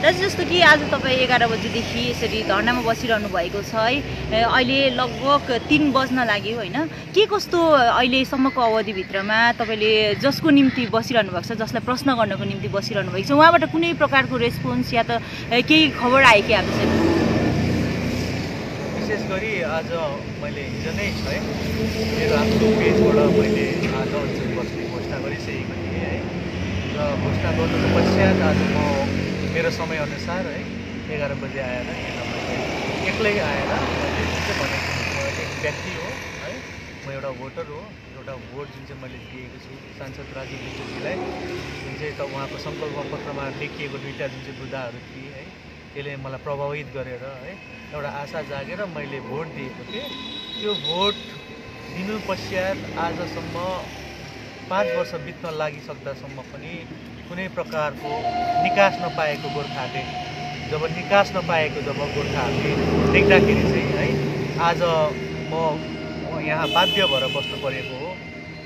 दाजु जस्तो कि आज तपाईँ एघार बजीदेखि यसरी धर्नामा बसिरहनु भएको छ है? अहिले लगभग तिन बज्न लाग्यो होइन? के कस्तो अहिलेसम्मको अवधिभित्रमा तपाईँले जसको निम्ति बसिरहनु भएको छ जसलाई प्रश्न गर्नको निम्ति बसिरहनु भएको छ उहाँबाट कुनै प्रकारको रेस्पोन्स या त केही खबर आयो कि आएको छैन विशेष गरी आज मैले हिजो नै है मेरो आफ्नो पेजबाट मैले आज बस्ने घोषणा गरिसकेको थिएँ है। र घोषणा गर्नुको पश्चात आज म मेरो समयअनुसार है एघार बजी आएर यहाँ मैले एक्लै आएर मैले एक व्यक्ति हो है म एउटा भोटर हो एउटा भोट जुन चाहिँ मैले दिएको छु सांसद राजीव विष्टजीलाई जुन चाहिँ त उहाँको सङ्कल्प पत्रमा लेखिएको दुईवटा जुन चाहिँ बुदाहरू थिए है त्यसले मलाई प्रभावित गरेर है एउटा आशा जागेर मैले भोट दिएको थिएँ। त्यो भोट दिनु पश्चात आजसम्म पाँच वर्ष बित्न लागिसक्दासम्म पनि कुनै प्रकारको निकास नपाएको गोर्खाहरूले जब निकास नपाएको जब गोर्खाहरूले देख्दाखेरि चाहिँ है आज म यहाँ बाध्य भएर बस्नु परेको हो।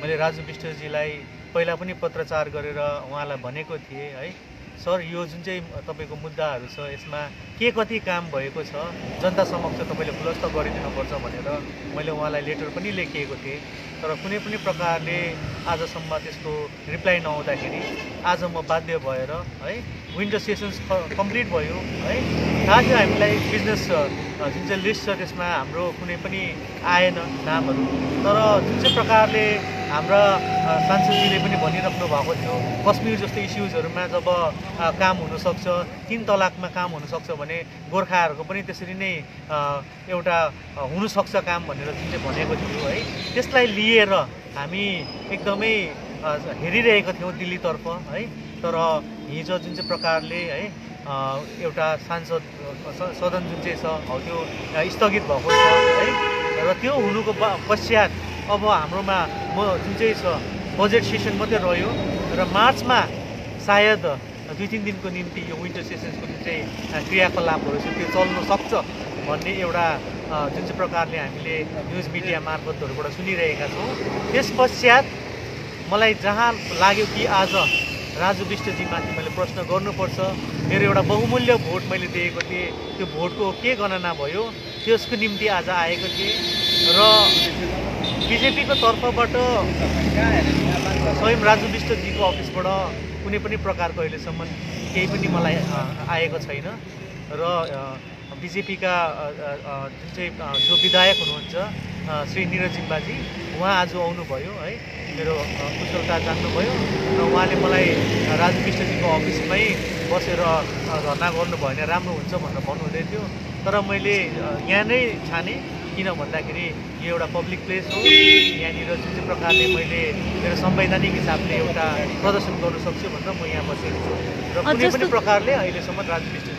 मैले राजु विष्टजीलाई पहिला पनि पत्रचार गरेर उहाँलाई भनेको थिएँ है। सर यो जुन चाहिँ तपाईँको मुद्दाहरू छ यसमा के कति काम भएको छ जनता समक्ष तपाईँले खुलस्त गरिदिनुपर्छ भनेर मैले उहाँलाई लेटर पनि लेखिएको थिएँ। तर कुनै पनि प्रकारले आजसम्म त्यसको रिप्लाई नआउँदाखेरि आज म बाध्य भएर है विन्टर सेसन्स कम्प्लिट भयो है। थियो हामीलाई बिजनेस जुन चाहिँ लिस्ट छ त्यसमा हाम्रो कुनै पनि आएन नामहरू। तर जुन चाहिँ प्रकारले हाम्रा सांसदजीले पनि भनिराख्नु भएको थियो कश्मीर जस्तो इस्युजहरूमा जब काम हुनसक्छ तिन तलाकमा काम हुनसक्छ भने गोर्खाहरूको पनि त्यसरी नै एउटा हुनसक्छ काम भनेर जुन चाहिँ भनेको थियो है त्यसलाई लिएर हामी एकदमै हेरिरहेका थियौँ दिल्लीतर्फ है तर हिजो जुन चाहिँ प्रकारले है एउटा सांसद सदन जुन चाहिँ छ हौ त्यो स्थगित भएको छ है र त्यो हुनुको पश्चात अब हाम्रोमा म जुन चाहिँ छ बजेट सेसन मात्रै रह्यो र मार्चमा सायद दुई तिन दिनको निम्ति यो विन्टर सेसन्सको जुन चाहिँ क्रियाकलापहरू छ त्यो चल्न सक्छ भन्ने एउटा जुन चाहिँ प्रकारले हामीले न्युज मिडिया मार्फतहरूबाट सुनिरहेका छौँ। त्यस पश्चात मलाई जहाँ लाग्यो कि आज राजु विष्टजीमाथि मैले प्रश्न गर्नुपर्छ। मेरो एउटा बहुमूल्य भोट मैले दिएको थिएँ। त्यो भोटको के गणना भयो? त्यसको निम्ति आज आएको थिएँ। र बिजेपीको तर्फबाट स्वयं राजु विष्टजीको अफिसबाट कुनै पनि प्रकारको अहिलेसम्म केही पनि मलाई आएको छैन। र बिजेपीका जुन चाहिँ जो विधायक हुनुहुन्छ श्री निरज जिम्बाजी उहाँ आज आउनुभयो है। मेरो कुशलता जान्नुभयो र उहाँले मलाई राजु विष्टजीको अफिसमै बसेर धर्ना गर्नुभयो भने राम्रो हुन्छ भनेर भन्नुहुँदै थियो। तर मैले यहाँ नै छाने। किन भन्दाखेरि यो एउटा पब्लिक प्लेस हो। यहाँनिर जुन चाहिँ प्रकारले मैले मेरो संवैधानिक हिसाबले एउटा प्रदर्शन गर्न सक्छु भनेर म यहाँ बसेको छु। र कुनै पनि प्रकारले अहिलेसम्म राजु विष्टजीको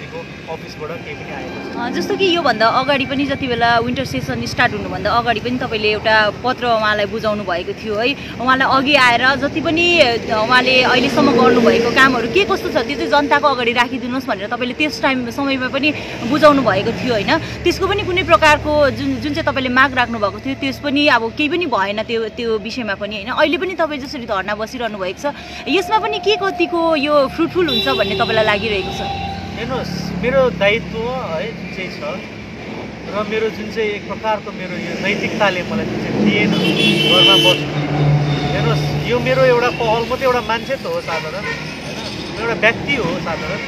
जस्तो कि योभन्दा अगाडि पनि जति बेला विन्टर सेसन स्टार्ट हुनुभन्दा अगाडि पनि तपाईँले एउटा पत्र उहाँलाई बुझाउनु भएको थियो है। उहाँलाई अघि आएर जति पनि उहाँले अहिलेसम्म गर्नुभएको कामहरू के कस्तो छ त्यो चाहिँ जनताको अगाडि राखिदिनुहोस् भनेर तपाईँले त्यस टाइम समयमा पनि बुझाउनु भएको थियो होइन। त्यसको पनि कुनै प्रकारको जुन जुन चाहिँ तपाईँले माग राख्नुभएको थियो त्यस पनि अब केही पनि भएन त्यो त्यो विषयमा पनि होइन। अहिले पनि तपाईँ जसरी धर्ना बसिरहनु भएको छ यसमा पनि के कतिको यो फ्रुटफुल हुन्छ भन्ने तपाईँलाई लागिरहेको छ? हेर्नुहोस् मेरो दायित्व है जुन चाहिँ छ र मेरो जुन चाहिँ एक प्रकारको मेरो यो नैतिकताले मलाई जुन चाहिँ दिएन घरमा बस्नु। हेर्नुहोस् यो मेरो एउटा पहल म त एउटा मान्छे त हो साधारण होइन? एउटा व्यक्ति हो साधारण।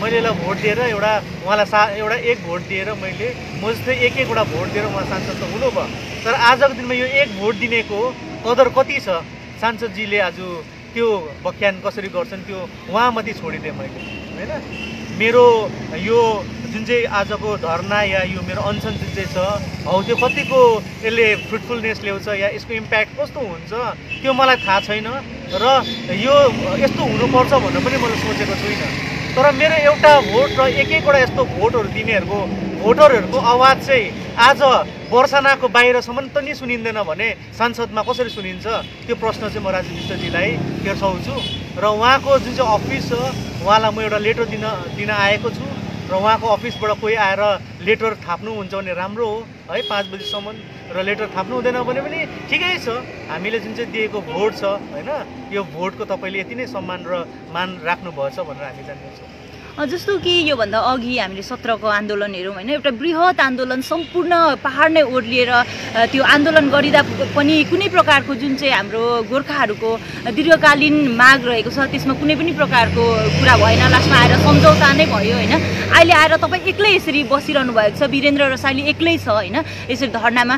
मैले यसलाई भोट दिएर एउटा उहाँलाई सा एउटा एक भोट दिएर मैले म जस्तै एक एकवटा भोट दिएर उहाँ सांसद त हुनुभयो। तर आजको दिनमा यो एक भोट दिनेको कदर कति छ? सांसदजीले आज त्यो व्याख्यान कसरी गर्छन् त्यो उहाँमाथि छोडिदिएँ मैले होइन? मेरो यो जुन चाहिँ आजको धर्ना या यो मेरो अनसन जुन चाहिँ छ हौ त्यो कतिको यसले फ्रुटफुलनेस ल्याउँछ या यसको इम्प्याक्ट कस्तो हुन्छ त्यो मलाई थाहा छैन र यो यस्तो हुनुपर्छ भनेर पनि मैले सोचेको छुइनँ। तर मेरो एउटा भोट र एक एकवटा यस्तो भोटहरू दिनेहरूको भोटरहरूको आवाज चाहिँ आज वर्षानाको बाहिरसम्म त नि सुनिँदैन भने संसदमा कसरी सुनिन्छ त्यो प्रश्न चाहिँ म राजु विष्टजीलाई तेर्साउँछु र उहाँको जुन चाहिँ अफिस छ उहाँलाई म एउटा लेटर दिन दिन आएको छु र उहाँको अफिसबाट कोही आएर लेटर थाप्नुहुन्छ भने राम्रो हो है पाँच बजीसम्म र लेटर थाप्नु हुँदैन भने पनि ठिकै छ। हामीले जुन चाहिँ दिएको भोट छ होइन यो भोटको तपाईँले यति नै सम्मान र मान राख्नुभएछ भनेर हामी जान्नेछौँ। अ, जस्तो कि योभन्दा अघि हामीले सत्रको आन्दोलन हेरौँ होइन एउटा बृहत आन्दोलन सम्पूर्ण पहाड नै ओर्लिएर त्यो आन्दोलन गरिँदा पनि कुनै प्रकारको जुन चाहिँ हाम्रो गोर्खाहरूको दीर्घकालीन माग रहेको छ त्यसमा कुनै पनि प्रकारको कुरा भएन। लास्टमा आएर सम्झौता नै भयो होइन। अहिले आएर तपाईँ एक्लै यसरी बसिरहनु भएको छ वीरेन्द्र रसाइली एक्लै छ होइन यसरी धर्नामा।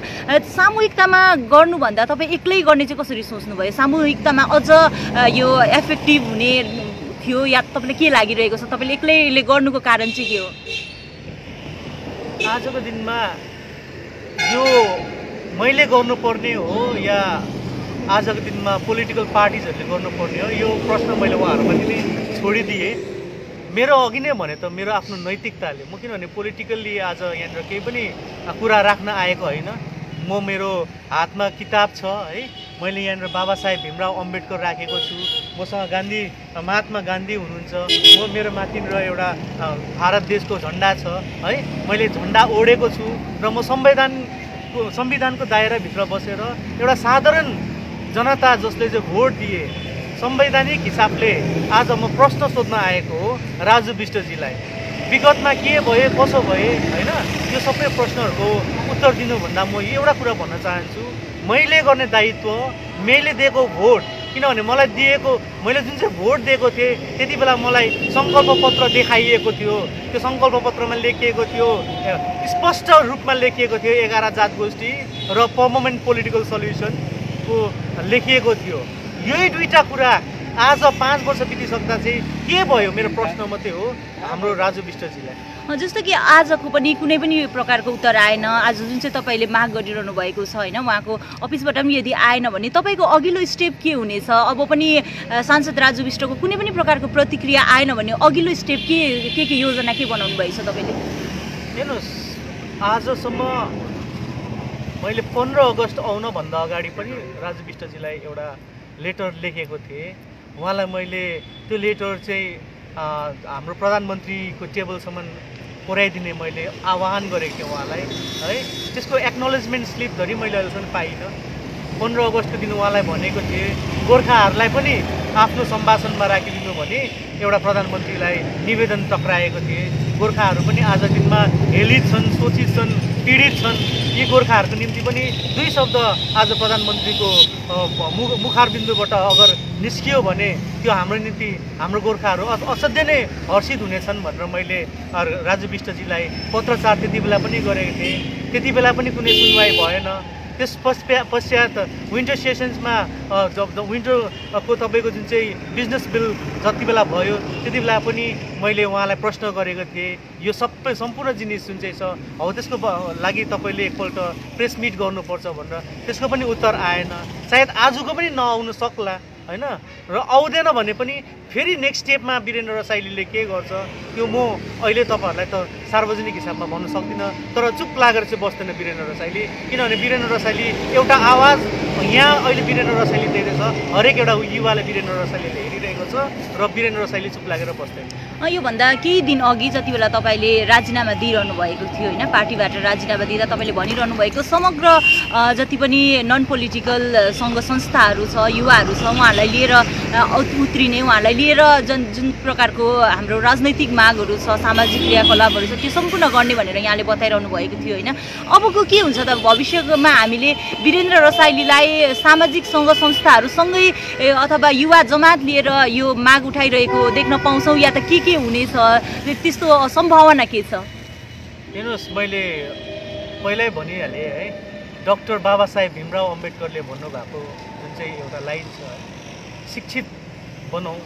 सामूहिकतामा गर्नुभन्दा तपाईँ एक्लै गर्ने चाहिँ कसरी सोच्नुभयो? सामूहिकतामा अझ यो एफेक्टिभ हुने थियो या तपाईँलाई के लागिरहेको छ? तपाईँले एक्लैले गर्नुको कारण चाहिँ के हो? आजको दिनमा यो मैले गर्नुपर्ने हो या आजको दिनमा पोलिटिकल पार्टिजहरूले गर्नुपर्ने हो यो प्रश्न मैले उहाँहरूमाथि नै छोडिदिएँ। मेरो अघि नै भने त मेरो आफ्नो नैतिकताले म किनभने पोलिटिकल्ली आज यहाँनिर केही पनि कुरा राख्न आएको होइन। म मेरो हातमा किताब छ है। मैले यहाँनिर बाबा साहेब भीमराव अम्बेडकर राखेको छु। मसँग गान्धी महात्मा गान्धी हुनुहुन्छ। म मेरो माथिनिर एउटा भारत देशको झन्डा छ है। मैले झन्डा ओढेको छु र म संविधानको संविधानको दायराभित्र बसेर एउटा साधारण जनता जसले चाहिँ भोट दिए संवैधानिक हिसाबले आज म प्रश्न सोध्न आएको हो राजु विष्टजीलाई। विगतमा के भयो कसो भए होइन? यो सबै प्रश्नहरूको उत्तर दिनुभन्दा म एउटा कुरा भन्न चाहन्छु। मैले गर्ने दायित्व मैले दिएको भोट किनभने मलाई दिएको मैले जुन चाहिँ भोट दिएको थिएँ त्यति बेला मलाई सङ्कल्प पत्र देखाइएको थियो। त्यो सङ्कल्प पत्रमा लेखिएको थियो स्पष्ट रूपमा लेखिएको थियो एघार जात गोष्ठी र पर्मनेन्ट पोलिटिकल सल्युसनको लेखिएको थियो। यही दुईवटा कुरा आज पाँच वर्ष बितिसक्दा चाहिँ के भयो? मेरो प्रश्न मात्रै हो हाम्रो राजु विष्टजीलाई। जस्तो कि आजको पनि कुनै पनि प्रकारको उत्तर आएन। आज जुन चाहिँ तपाईँले माग गरिरहनु भएको छ होइन उहाँको अफिसबाट पनि यदि आएन भने तपाईँको अघिल्लो स्टेप के हुनेछ? अब पनि सांसद राजु विष्टको कुनै पनि प्रकारको प्रतिक्रिया आएन भने अघिल्लो स्टेप के के के योजना के बनाउनु भएको छ तपाईँले? हेर्नुहोस् आजसम्म मैले पन्ध्र अगस्त आउनभन्दा अगाडि पनि राजु विष्टजीलाई एउटा लेटर लेखेको थिएँ। उहाँलाई मैले त्यो लेटर चाहिँ हाम्रो प्रधानमन्त्रीको टेबलसम्म पुर्याइदिने मैले आह्वान गरेको थिएँ उहाँलाई है। त्यसको एक्नोलेजमेन्ट स्लिपधरि मैले अहिलेसम्म पाइनँ। पन्ध्र अगस्तको दिन उहाँलाई भनेको थिएँ गोर्खाहरूलाई पनि आफ्नो सम्भाषणमा राखिदिनु भने एउटा प्रधानमन्त्रीलाई निवेदन टक्राएको थिएँ। गोर्खाहरू पनि आज दिनमा हेलित छन् शोषित छन्। पीडित छन्। यी गोर्खाहरूको निम्ति पनि दुई शब्द आज प्रधानमन्त्रीको मुख मुखारबिन्दुबाट अगर निस्कियो भने त्यो हाम्रो निम्ति हाम्रो गोर्खाहरू असाध्यै नै हर्षित हुनेछन् भनेर मैले राजु विष्टजीलाई पत्रचार त्यति बेला पनि गरेको थिएँ। त्यति बेला पनि कुनै सुनवाई भएन। त्यस पश्चा पश्चात विन्टर सेसन्समा जब विन्टरको तपाईँको जुन चाहिँ बिजनेस बिल जति बेला भयो त्यति बेला पनि मैले उहाँलाई प्रश्न गरेको थिएँ। यो सबै सम्पूर्ण जिनिस जुन चाहिँ छ हो त्यसको लागि तपाईँले एकपल्ट प्रेस मिट गर्नुपर्छ भनेर। त्यसको पनि उत्तर आएन। सायद आजको पनि नआउनु सक्ला होइन? र आउँदैन भने पनि फेरि नेक्स्ट स्टेपमा वीरेन्द्र रसाइलीले के गर्छ? त्यो म अहिले तपाईँहरूलाई त सार्वजनिक हिसाबमा भन्न सक्दिनँ तर चुप लागेर चाहिँ बस्दैन वीरेन्द्र रसाइली किनभने वीरेन्द्र रसाइली एउटा आवाज यहाँ अहिले वीरेन्द्र रसाइली दिँदैछ हरेक एउटा युवाले वीरेन्द्र रसाइलीले हेरिरहेको छ र वीरेन्द्र रसाइली चुप लागेर बस्दैन। योभन्दा केही दिन अघि जति बेला तपाईँले राजीनामा दिइरहनु भएको थियो होइन पार्टीबाट राजीनामा दिँदा तपाईँले भनिरहनु भएको समग्र जति पनि नन पोलिटिकल सङ्घ संस्थाहरू छ युवाहरू छ उहाँहरूलाई लिएर उत्रिने उहाँहरूलाई लिएर जुन जुन प्रकारको हाम्रो राजनैतिक मागहरू छ सामाजिक क्रियाकलापहरू छ त्यो सम्पूर्ण गर्ने भनेर यहाँले बताइरहनु भएको थियो होइन? अबको के हुन्छ त? भविष्यमा हामीले वीरेन्द्र रसाइलीलाई सामाजिक सङ्घ संस्थाहरूसँगै अथवा युवा जमात लिएर यो माग उठाइरहेको देख्न पाउँछौँ या त के के हुनेछ त्यस्तो सम्भावना के छ? हेर्नुहोस् मैले पहिल्यै भनिहालेँ है डक्टर बाबा साहेब भीमराव अम्बेडकरले भन्नुभएको जुन चाहिँ एउटा लाइन छ शिक्षित बनाऊ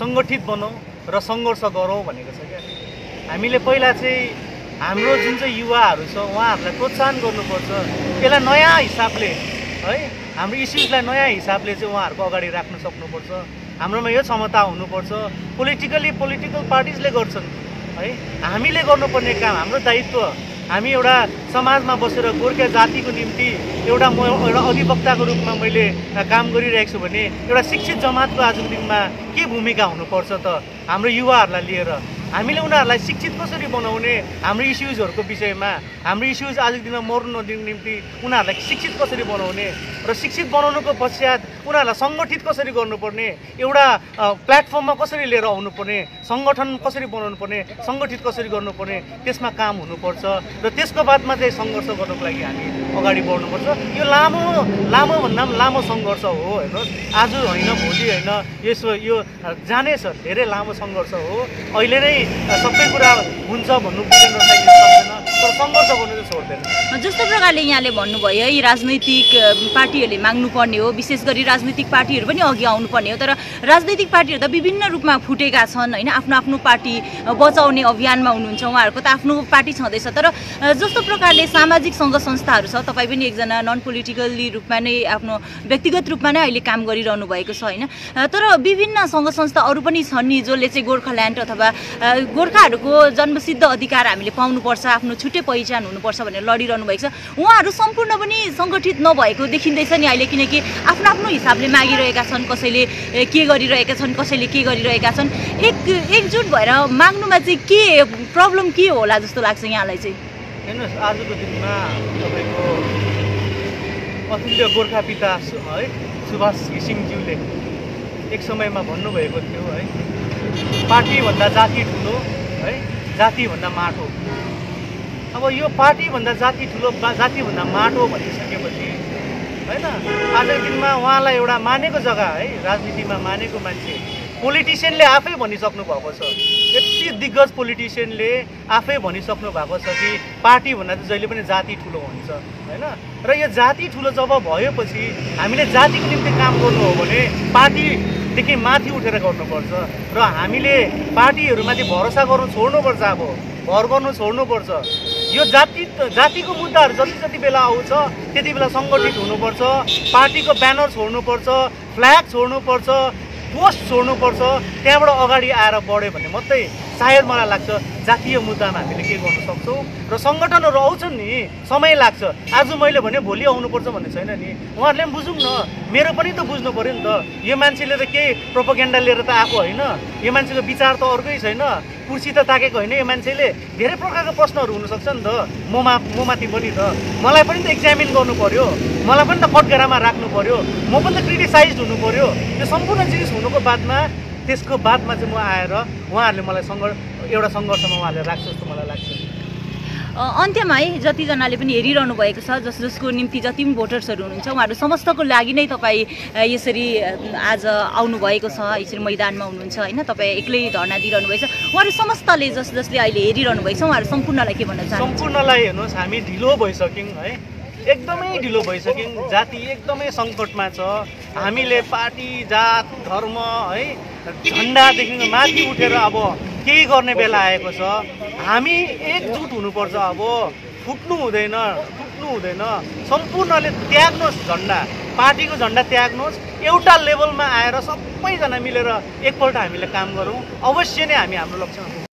सङ्गठित बनाऊ र सङ्घर्ष गरौँ भनेको छ क्या। हामीले पहिला चाहिँ हाम्रो जुन चाहिँ युवाहरू छ उहाँहरूलाई प्रोत्साहन गर्नुपर्छ। यसलाई नयाँ हिसाबले है हाम्रो इस्युजलाई नयाँ हिसाबले चाहिँ उहाँहरूको अगाडि राख्न सक्नुपर्छ। हाम्रोमा यो क्षमता हुनुपर्छ। पोलिटिकली पोलिटिकल पार्टिजले गर्छन् है। हामीले गर्नुपर्ने काम हाम्रो दायित्व हामी एउटा समाजमा बसेर गोर्खा जातिको निम्ति एउटा म एउटा अधिवक्ताको रूपमा मैले काम गरिरहेको छु भने एउटा शिक्षित जमातको आजको दिनमा के भूमिका हुनुपर्छ त हाम्रो युवाहरूलाई लिएर? हामीले उनीहरूलाई शिक्षित कसरी बनाउने हाम्रो इस्युजहरूको विषयमा हाम्रो इस्युज आजको दिनमा मर्नु नदिनुको निम्ति उनीहरूलाई शिक्षित कसरी बनाउने र शिक्षित बनाउनुको पश्चात उनीहरूलाई सङ्गठित कसरी गर्नुपर्ने एउटा प्लेटफर्ममा कसरी लिएर आउनुपर्ने सङ्गठन कसरी बनाउनु पर्ने सङ्गठित कसरी गर्नुपर्ने त्यसमा काम हुनुपर्छ र त्यसको बादमा चाहिँ सङ्घर्ष गर्नुको लागि हामी अगाडि बढ्नुपर्छ। यो लामो लामो भन्दा पनि लामो सङ्घर्ष हो हेर्नुहोस्। आज होइन भोलि होइन यसो यो जानेछ धेरै लामो सङ्घर्ष हो। अहिले नै सबै कुरा हुन्छ भन्नु साईले सक्दैन। जस्तो प्रकारले यहाँले भन्नुभयो है राजनैतिक पार्टीहरूले माग्नुपर्ने हो विशेष गरी राजनैतिक पार्टीहरू पनि अघि आउनुपर्ने हो तर राजनैतिक पार्टीहरू त विभिन्न रूपमा फुटेका छन् होइन? आफ्नो आफ्नो पार्टी बचाउने अभियानमा हुनुहुन्छ उहाँहरूको त आफ्नो पार्टी छँदैछ। तर जस्तो प्रकारले सामाजिक सङ्घ संस्थाहरू छ तपाईँ पनि एकजना नन पोलिटिकल्ली रूपमा नै आफ्नो व्यक्तिगत रूपमा नै अहिले काम गरिरहनु भएको छ होइन? तर विभिन्न सङ्घ संस्था अरू पनि छन् नि जसले चाहिँ गोर्खाल्यान्ड अथवा गोर्खाहरूको जन्मसिद्ध अधिकार हामीले पाउनुपर्छ आफ्नो छुट्टै पहिचान हुनुपर्छ भनेर लडिरहनु भएको छ। उहाँहरू सम्पूर्ण पनि सङ्गठित नभएको देखिँदैछ नि अहिले किनकि आफ्नो आफ्नो हिसाबले मागिरहेका छन् कसैले के गरिरहेका छन् कसैले के गरिरहेका छन्। एक एकजुट भएर माग्नुमा चाहिँ के प्रब्लम के होला जस्तो लाग्छ यहाँलाई चाहिँ? हेर्नुहोस् आजको दिनमा तपाईँको अतुल्य गोर्खा पिता है सुभाष घिसिङज्यूले एक समयमा भन्नुभएको थियो है पार्टीभन्दा जाति ठुलो है जातिभन्दा माटो अब यो पार्टीभन्दा जाति ठुलो जातिभन्दा माटो भनिसकेपछि होइन? आजको दिनमा उहाँलाई एउटा मानेको जग्गा है? राजनीतिमा मानेको मान्छे। पोलिटिसियनले आफै भनिसक्नु भएको छ। यति दिग्गज पोलिटिसियनले आफै भनिसक्नु भएको छ कि पार्टीभन्दा चाहिँ जहिले पनि जाति ठुलो हुन्छ होइन? र यो जाति ठुलो जब भएपछि हामीले जातिको निम्ति काम गर्नु हो भने पार्टीदेखि माथि उठेर गर्नुपर्छ। र हामीले पार्टीहरूमाथि भरोसा गर्नु छोड्नुपर्छ अब। भर गर्नु छोड्नुपर्छ। यो जाति जातिको मुद्दाहरू जति जति बेला आउँछ त्यति बेला सङ्गठित हुनुपर्छ पार्टीको ब्यानर छोड्नुपर्छ फ्ल्याग छोड्नुपर्छ पोस्ट छोड्नुपर्छ त्यहाँबाट अगाडि आएर बढ्यो भने मात्रै सायद मलाई लाग्छ जातीय मुद्दामा हामीले के गर्न सक्छौँ? र सङ्गठनहरू आउँछन् नि समय लाग्छ। आज मैले भने भोलि आउनुपर्छ भन्ने छैन नि। उहाँहरूले पनि बुझौँ न। मेरो पनि त बुझ्नु पऱ्यो नि त। यो मान्छेले त केही प्रोपोगेन्डा लिएर त आएको होइन। यो मान्छेको विचार त अर्कै छैन। कुर्सी त ताकेको होइन यो मान्छेले। धेरै प्रकारको प्रश्नहरू हुनसक्छ नि त। ममा ममाथि पनि त। मलाई पनि त एक्जामिन गर्नु पऱ्यो मलाई पनि त कटघरामा राख्नु पऱ्यो म पनि त क्रिटिसाइज हुनु पऱ्यो यो सम्पूर्ण जिनिस हुनुको बादमा त्यसको बादमा चाहिँ म आएर उहाँहरूले मलाई सङ्घर्ष एउटा सङ्घर्षमा उहाँहरूले राख्छ जस्तो मलाई लाग्छ। अन्त्यमा है जतिजनाले पनि हेरिरहनु भएको छ जस जसको निम्ति जति पनि भोटर्सहरू हुनुहुन्छ उहाँहरू समस्तको लागि नै तपाईँ यसरी आज आउनुभएको छ यसरी मैदानमा हुनुहुन्छ होइन? तपाईँ एक्लै धर्ना दिइरहनु भएको छ उहाँहरू समस्तले जस जसले अहिले हेरिरहनु भएको छ उहाँहरू सम्पूर्णलाई के भन्न चाहनुहुन्छ? सम्पूर्णलाई हेर्नुहोस् हामी ढिलो भइसक्यौँ है? एकदमै ढिलो भइसक्यौँ। जाति एकदमै सङ्कटमा छ। हामीले पार्टी जात धर्म है? झन्डादेखि माथि उठेर अब केही गर्ने बेला आएको छ। हामी एकजुट हुनुपर्छ अब। फुट्नु हुँदैन फुट्नु हुँदैन। सम्पूर्णले त्याग्नुहोस् झन्डा। पार्टीको झन्डा त्याग्नुहोस्। एउटा लेभलमा आएर सबैजना मिलेर एकपल्ट हामीले काम गरौँ। अवश्य नै हामी हाम्रो लक्ष्यमा।